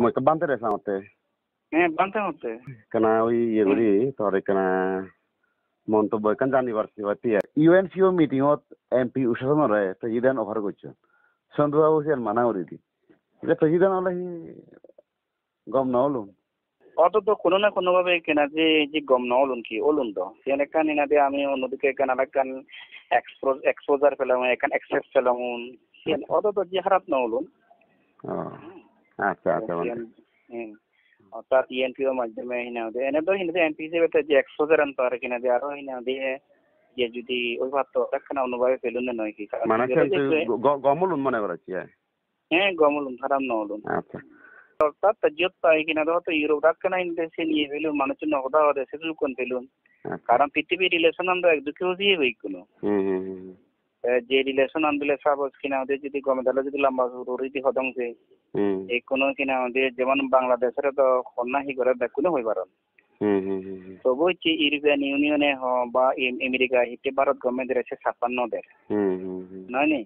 মই তো বানতে রেছা মতে হ্যাঁ বানতে হতে কেনা ওই ইয়ে করি তোর কেনা মন্তব্য কেন জানিবার পারছি ইউএনসিও মিটিংত এমপি উষাসনরে প্রেসিডেন্ট অফার করছেন চন্দ্রবাবু সিয়ান মানা করে দি প্রেসিডেন্ট হলে সি গম নহলো অত তো কোনো না কোনো ভাবে কেনা যে যে গম না অলুন কি অলুন তো সেখানে কান এনা দিয়ে আমি অন্যদিকে কেন কান এক্সপোজার পেলাম এখান এক্সেস পেলাম অত তো যে খারাপ না অলুন ও আচ্ছা আচ্ছা হ্যাঁ অর্থাৎ ইএনপিও মাধ্যমে হিনা দিয়ে এনে তো হিনা এমপি হিসেবে তো যে যদি ওই ভাত একখানা অনুভবে পেলুন না নয় কি? মানে গমলুন মনে করাচ্ছি হ্যাঁ? গমলুন খারাপ না অলুন আচ্ছা অর্থাৎ তাজিয়ত পাই কিনা তো হয়তো ইউরোপ রাখনা ইন্দেশে নিয়ে পেলুন মানুষের নহদা হদে সে কোন পেলুন কারণ পৃথিবীর রিলেশন আমরা একদিকেও দিয়ে হই কোনো। যে রিলেশন আনবিলে সাপোজ কিনা আমাদের যদি গমেদালে যদি লম্বা রীতি হদং যে এই কোনো কিনা আমাদের যেমন বাংলাদেশের তো কন্যা হি করে দেখুন হই পারন তবু হচ্ছে ইউরোপিয়ান ইউনিয়নে হ বা আমেরিকা হিতে ভারত গভর্নমেন্ট আছে ছাপ্পান্ন দের নয়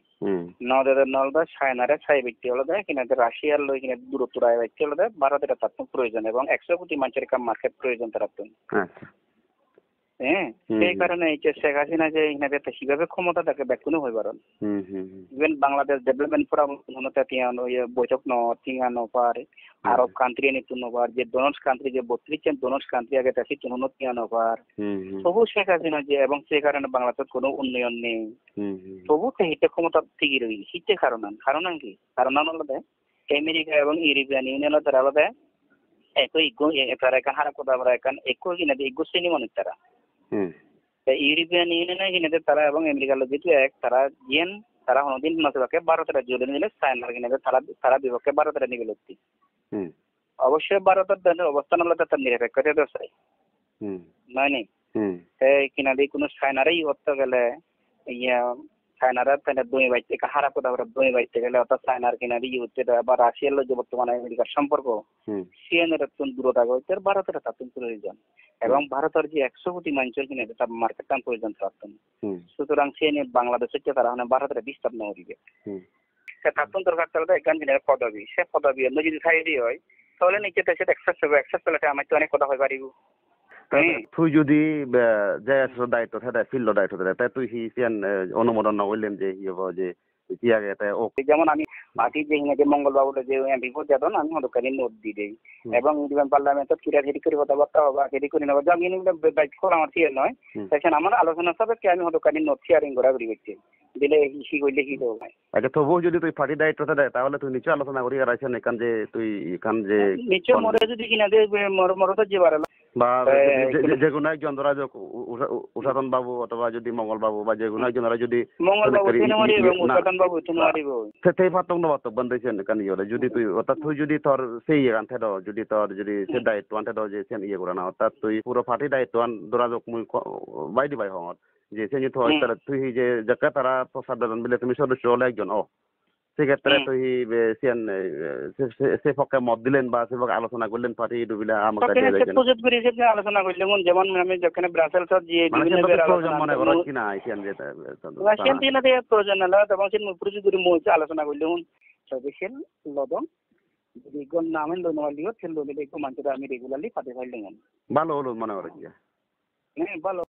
নদের নলদা চায়নারে ছাই ব্যক্তি হলো দেয় কিনা রাশিয়ার লই কিনা দূরত্ব রায় ব্যক্তি ভারতের তার প্রয়োজন এবং একশো কোটি মানুষের কাম মার্কেট প্রয়োজন তার আচ্ছা। হ্যাঁ? সেই কারণে এই যে শেখ হাসিনা যে ইনাকে সেভাবে ক্ষমতা তাকে ব্যাকুনো হয়ে পারেন ইভেন বাংলাদেশ ডেভেলপমেন্ট ফোরাম হতে তিয়ানো ইয়ে বৈঠক ন টিঙা নপার আরব কান্ট্রি নি তুন নপার যে ডোনস কান্ট্রি যে বত্রিশ জন কান্ট্রি আগে তাসি তুন হুম হুম। তবু শেখ হাসিনা যে এবং সেই কারণে বাংলাদেশ কোনো উন্নয়ন নেই। তবু তে হিতে ক্ষমতা ঠিকই রইল। হিতে কারণ কারণ কি? কারণ আলাদা আমেরিকা এবং ইউরোপিয়ান ইউনিয়নের তারা আলাদা একই তারা এখান হারা কথা একই কিনা দিয়ে শ্রেণি মনে তারা। ইউরোপিয়ান ইউনিয়নে কিনে তারা এবং আমেরিকার লোক যেহেতু এক তারা জিয়েন তারা কোনোদিন নতুবাকে ভারতের জলে নিলে চায়নার কিনে তারা তারা বিপক্ষে ভারতের নিবে লোকটি। অবশ্যই ভারতের দেশের অবস্থান হলে তার নিরপেক্ষতা দোষাই। হুম। নয় নি? কিনা দিয়ে কোনো চায়নারই হতে গেলে ইয়া চায়নারা তাহলে দুই বাইতে হারা কথা বলে দুই বাইতে গেলে অর্থাৎ চায়নার কিনা দিয়ে হচ্ছে বা রাশিয়ার লোক যে বর্তমানে আমেরিকার সম্পর্ক। সিএনের একজন দূরতা হইতে ভারতের তাতুন প্রয়োজন এবং ভারতের যে একশো কোটি মানুষের কিনে তার মার্কেট টান প্রয়োজন থাকতেন সুতরাং সে নিয়ে বাংলাদেশের চেয়ে তারা মানে ভারতের বিস্তার না করিবে হুম। সে থাকুন দরকার তাহলে একজন দিনের পদবি সে পদবি অন্য যদি সাইডি হয় তাহলে নিচে তো সেটা এক্সেস পেলে আমার তো অনেক কথা হয়ে পারিব। তুই যদি দায়িত্ব থাকে ফিল্ড দায়িত্ব থাকে তাই তুই সিয়ান অনুমোদন নকরলেন যে ই হব যে কি আগে তাই ও যেমন আমি পার্টি যে হিনে যে মঙ্গলবাবুর যে এমপি ভোট যাতন আমি হদকানি নোট দি দেই। এবং ইউনিয়ন পার্লামেন্টত কিরা হেরি করে কথাবার্তা হবা হেরি করে নেবা আমি দায়িত্ব আমার সিয়ার নয়। সেখানে আমার আলোচনা সাপেক্ষে আমি হদকানি নোট শেয়ারিং করা করি করছি দিলে সি করলে দেবো আচ্ছা তবুও যদি তুই পার্টি দায়িত্ব থাকে তাহলে তুই নিচে আলোচনা করি আর আছেন এখান যে তুই এখান যে নিশ্চয় মরে যদি কিনা দিয়ে মরে তো যে বাড়ালো বা যে- কোনো একজন ধরা যাক উষাতন বাবু অথবা যদি মঙ্গল বাবু বা যে কোনো একজন যদি। উৎপাদন বাবু তিনি মারিব সে- সেই ফাতক ন ফাতক বান্ধাইছেন কান ইয়ে যদি তুই অর্থাৎ তুই যদি তোর সেই ইয়ে আনতে দাও যদি তোর যদি সে দায়িত্ব আনতে দাও যে সে ইয়ে করে না অর্থাৎ তুই পুরো ফাটি দায়িত্ব ধরা যাক মুই বাই হওয়ার। যে সে যদি হয় হুম। তুই যে যাকে তারা প্রসাদ বিলে তুমি সদস্য হলে একজন ও সেক্ষেত্রে তুই সেন সে পক্ষে মত দিলেন বা সে পক্ষে আলোচনা করলেন পার্টি ডুবিলে সে প্রজেক্ট করে সে আলোচনা করলে যেমন আমি যেখানে ব্রাসেলসত যে মানে বিভিন্ন প্রয়োজন আলোচনা মনে করো কিনা আইসিয়ান যে রাশিয়ান তিন দিয়ে প্রয়োজন হলো তখন সে প্রজেক্ট করে মই আলোচনা করলে নামেন সে লোন দেখো মানুষের আমি রেগুলারলি পাতে ভালো হলো মনে করো কি ভালো